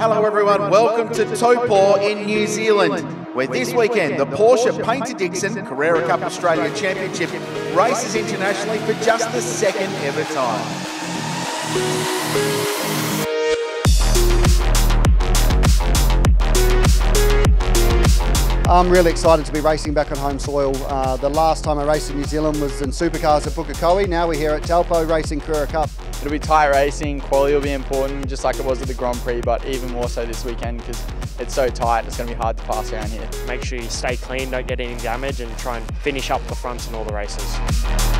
Hello everyone, welcome to Taupo in New Zealand, where this weekend the Porsche Paynter Dixon Carrera Cup Australia Championship races internationally for just the second ever time. I'm really excited to be racing back on home soil. Uh, the last time I raced in New Zealand was in supercars at Pukekohe. Now we're here at Taupo racing Carrera Cup. It'll be tight racing, quality will be important, just like it was at the Grand Prix, but even more so this weekend because it's so tight, it's going to be hard to pass around here. Make sure you stay clean, don't get any damage, and try and finish up the fronts in all the races.